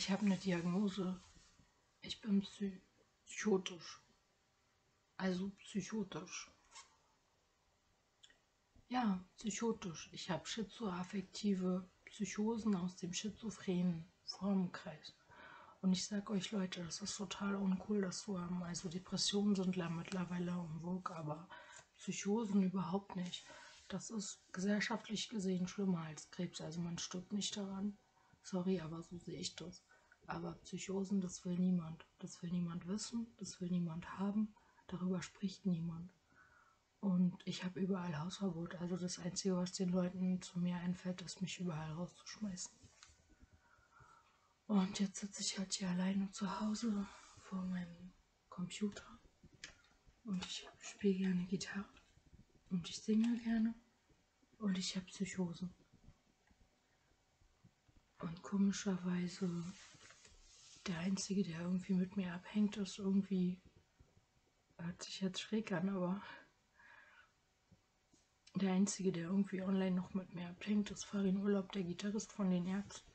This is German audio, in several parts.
Ich habe eine Diagnose. Ich bin psy psychotisch. Also psychotisch. Ja, psychotisch. Ich habe schizoaffektive Psychosen aus dem schizophrenen Formenkreis. Und ich sage euch Leute, das ist total uncool, das zu haben. Also Depressionen sind mittlerweile im Vogue, aber Psychosen überhaupt nicht. Das ist gesellschaftlich gesehen schlimmer als Krebs. Also man stirbt nicht daran. Sorry, aber so sehe ich das. Aber Psychosen, das will niemand. Das will niemand wissen, das will niemand haben. Darüber spricht niemand. Und ich habe überall Hausverbot. Also das Einzige, was den Leuten zu mir einfällt, ist, mich überall rauszuschmeißen. Und jetzt sitze ich halt hier alleine zu Hause vor meinem Computer. Und ich spiele gerne Gitarre. Und ich singe gerne. Und ich habe Psychose. Und komischerweise, der Einzige, der irgendwie mit mir abhängt, ist irgendwie, hört sich jetzt schräg an, aber der Einzige, der irgendwie online noch mit mir abhängt, ist Farin Urlaub, der Gitarrist von den Ärzten.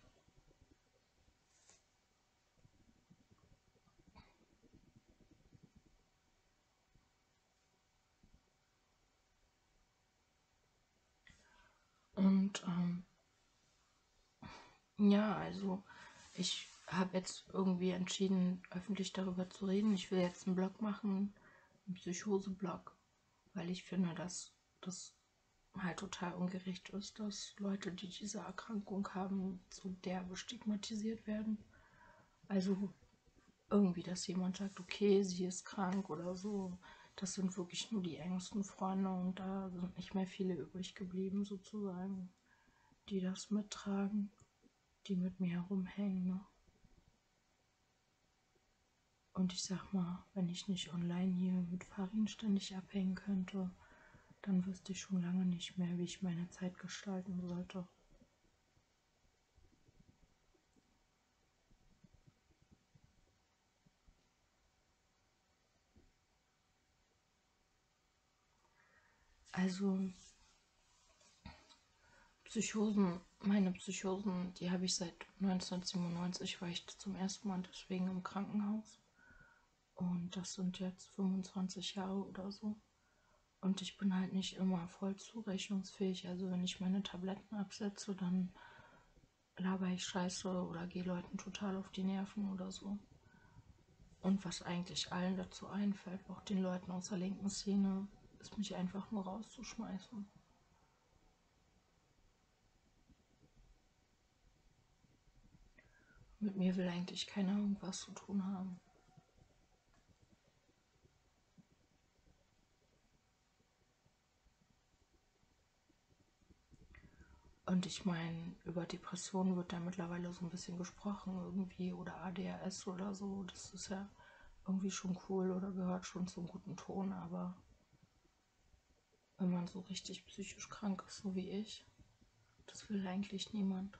Und ähm, ja, also ich habe jetzt irgendwie entschieden, öffentlich darüber zu reden. Ich will jetzt einen Blog machen, einen Psychose-Blog, weil ich finde, dass das halt total ungerecht ist, dass Leute, die diese Erkrankung haben, so derbe stigmatisiert werden. Also irgendwie, dass jemand sagt, okay, sie ist krank oder so. Das sind wirklich nur die engsten Freunde und da sind nicht mehr viele übrig geblieben, sozusagen, die das mittragen, die mit mir herumhängen. Ne? Und ich sag mal, wenn ich nicht online hier mit Farin ständig abhängen könnte, dann wüsste ich schon lange nicht mehr, wie ich meine Zeit gestalten sollte. Also Psychosen, meine Psychosen, die habe ich seit 1997, war ich zum ersten Mal deswegen im Krankenhaus. Und das sind jetzt 25 Jahre oder so. Und ich bin halt nicht immer voll zurechnungsfähig. Also wenn ich meine Tabletten absetze, dann laber ich scheiße oder gehe Leuten total auf die Nerven oder so. Und was eigentlich allen dazu einfällt, auch den Leuten aus der linken Szene, ist mich einfach nur rauszuschmeißen. Mit mir will eigentlich keiner irgendwas zu tun haben. Und ich meine, über Depressionen wird da mittlerweile so ein bisschen gesprochen irgendwie oder ADHS oder so. Das ist ja irgendwie schon cool oder gehört schon zum guten Ton, aber wenn man so richtig psychisch krank ist, so wie ich, das will eigentlich niemand.